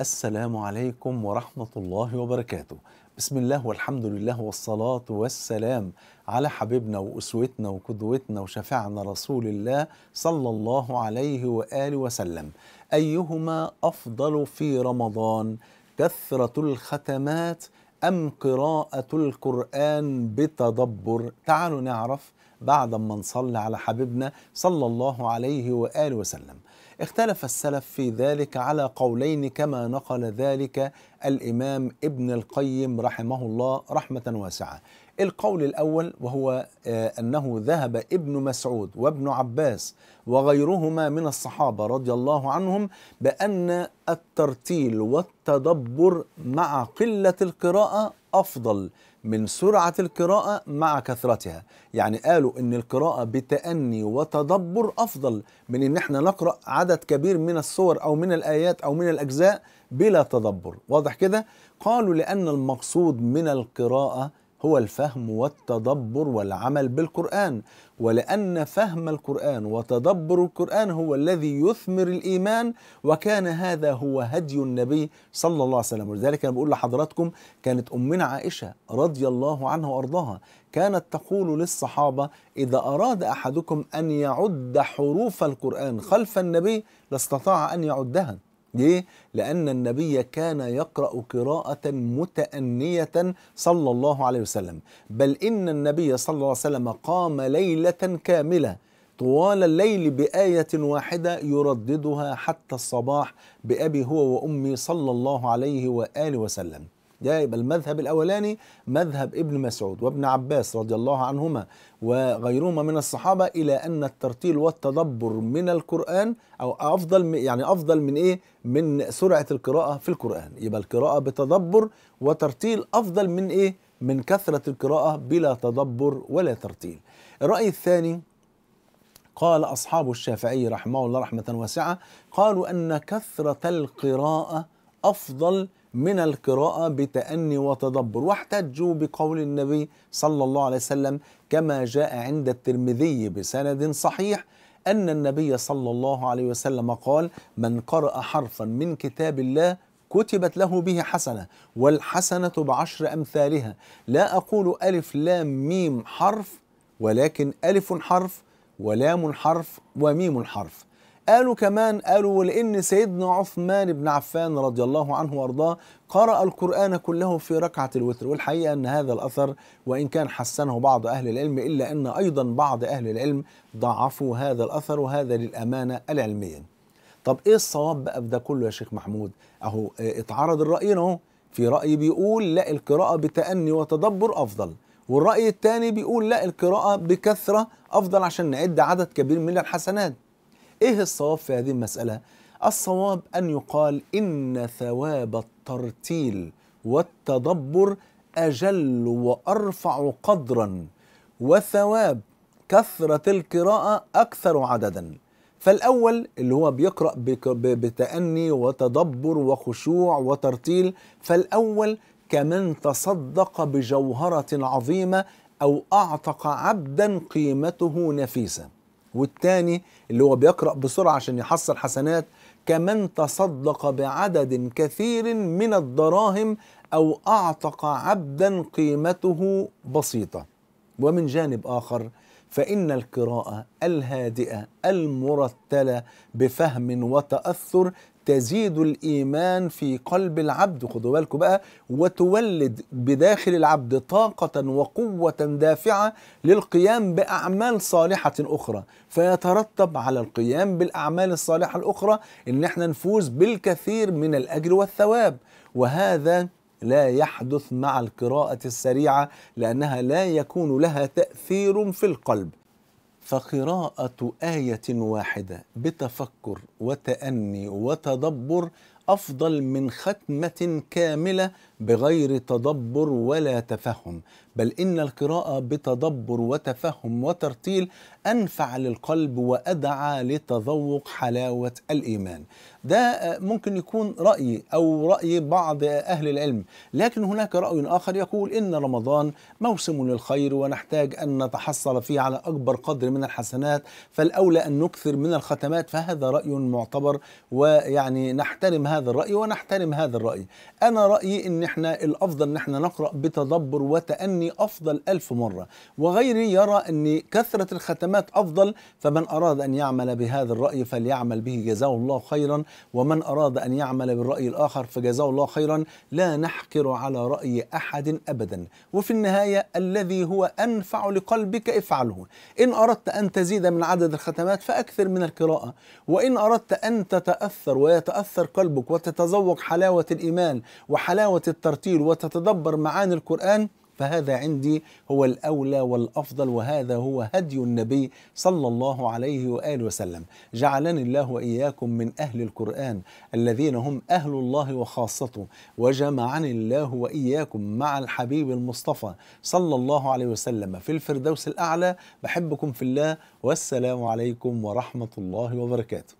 السلام عليكم ورحمة الله وبركاته. بسم الله والحمد لله والصلاة والسلام على حبيبنا وأسوتنا وقدوتنا وشفيعنا رسول الله صلى الله عليه وآله وسلم. أيهما أفضل في رمضان؟ كثرة الختمات أم قراءة القرآن بتدبر؟ تعالوا نعرف بعد ما نصلي على حبيبنا صلى الله عليه وآله وسلم. اختلف السلف في ذلك على قولين كما نقل ذلك الإمام ابن القيم رحمه الله رحمة واسعة. القول الأول وهو آه أنه ذهب ابن مسعود وابن عباس وغيرهما من الصحابة رضي الله عنهم بأن الترتيل والتدبر مع قلة القراءة أفضل. من سرعة القراءة مع كثرتها. يعني قالوا إن القراءة بتأني وتدبر أفضل من إن إحنا نقرأ عدد كبير من السور أو من الآيات أو من الأجزاء بلا تدبر. واضح كده؟ قالوا لأن المقصود من القراءة هو الفهم والتدبر والعمل بالقرآن. ولأن فهم القرآن وتدبر القرآن هو الذي يثمر الإيمان وكان هذا هو هدي النبي صلى الله عليه وسلم. ولذلك أنا بقول لحضراتكم كانت أمنا عائشة رضي الله عنها وأرضاها كانت تقول للصحابة إذا أراد أحدكم أن يعد حروف القرآن خلف النبي لاستطاع أن يعدها. ليه؟ لأن النبي كان يقرأ قراءة متأنية صلى الله عليه وسلم. بل إن النبي صلى الله عليه وسلم قام ليلة كاملة. طوال الليل بآية واحدة يرددها حتى الصباح بأبي هو وأمي صلى الله عليه وآله وسلم. ده يبقى المذهب الأولاني مذهب ابن مسعود وابن عباس رضي الله عنهما وغيرهما من الصحابة إلى أن الترتيل والتدبر من القرآن أو أفضل يعني أفضل من إيه؟ من سرعة القراءة في القرآن، يبقى القراءة بتدبر وترتيل أفضل من إيه؟ من كثرة القراءة بلا تدبر ولا ترتيل. الرأي الثاني قال أصحاب الشافعي رحمه الله رحمة واسعة قالوا أن كثرة القراءة أفضل من القراءة بتأني وتدبر. واحتجوا بقول النبي صلى الله عليه وسلم كما جاء عند الترمذي بسند صحيح أن النبي صلى الله عليه وسلم قال من قرأ حرفا من كتاب الله كتبت له به حسنة والحسنة بعشر أمثالها. لا أقول ألف لام ميم حرف ولكن ألف حرف ولام حرف وميم حرف. قالوا كمان قالوا ولأن سيدنا عثمان بن عفان رضي الله عنه وأرضاه قرأ القرآن كله في ركعة الوتر والحقيقة أن هذا الأثر وإن كان حسنه بعض أهل العلم إلا أن أيضا بعض أهل العلم ضعفوا هذا الأثر وهذا للأمانة العلمية طب إيه الصواب بقى في ده كله يا شيخ محمود؟ أهو اتعرض الرأيين أهو في رأي بيقول لا القراءة بتأني وتدبر أفضل والرأي الثاني بيقول لا القراءة بكثرة أفضل عشان نعد عدد كبير من الحسنات. إيه الصواب في هذه المسألة؟ الصواب أن يقال إن ثواب الترتيل والتدبر أجل وأرفع قدرا وثواب كثرة القراءة أكثر عددا فالأول اللي هو بيقرأ بتأني وتدبر وخشوع وترتيل فالأول كمن تصدق بجوهرة عظيمة أو أعتق عبدا قيمته نفيسة والتاني اللي هو بيقرأ بسرعة عشان يحصل حسنات كمن تصدق بعدد كثير من الدراهم أو أعتق عبدا قيمته بسيطة. ومن جانب آخر فإن القراءة الهادئة المرتلة بفهم وتأثر تزيد الإيمان في قلب العبد. خدوا بالكم بقى وتولد بداخل العبد طاقة وقوة دافعة للقيام بأعمال صالحة أخرى. فيترتب على القيام بالأعمال الصالحة الأخرى إن إحنا نفوز بالكثير من الأجر والثواب. وهذا لا يحدث مع القراءة السريعة لأنها لا يكون لها تأثير في القلب. فقراءة آية واحدة بتفكر وتأني وتدبر أفضل من ختمة كاملة بغير تدبر ولا تفهم بل إن القراءة بتدبر وتفهم وترتيل أنفع للقلب وأدعى لتذوق حلاوة الإيمان. ده ممكن يكون رأي أو رأي بعض أهل العلم لكن هناك رأي آخر يقول إن رمضان موسم للخير ونحتاج أن نتحصل فيه على أكبر قدر من الحسنات فالأولى أن نكثر من الختمات فهذا رأي معتبر ويعني نحترم هذا الرأي ونحترم هذا الرأي. أنا رأيي إن إحنا الأفضل إن إحنا نقرأ بتدبر وتأني أفضل ألف مرة. وغيري يرى أن كثرة الختمات أفضل فمن أراد أن يعمل بهذا الرأي فليعمل به جزاه الله خيرا. ومن أراد أن يعمل بالرأي الآخر فجزاه الله خيرا. لا نحكر على رأي أحد أبدا. وفي النهاية الذي هو أنفع لقلبك افعله. إن أردت أن تزيد من عدد الختمات فأكثر من القراءة. وإن أردت أن تتأثر ويتأثر قلبك وتتذوق حلاوة الإيمان وحلاوة الترتيل وتتدبر معاني القرآن فهذا عندي هو الأولى والأفضل وهذا هو هدي النبي صلى الله عليه وآله وسلم. جعلني الله وإياكم من أهل القرآن الذين هم أهل الله وخاصته وجمعني الله وإياكم مع الحبيب المصطفى صلى الله عليه وسلم في الفردوس الأعلى. بحبكم في الله والسلام عليكم ورحمة الله وبركاته.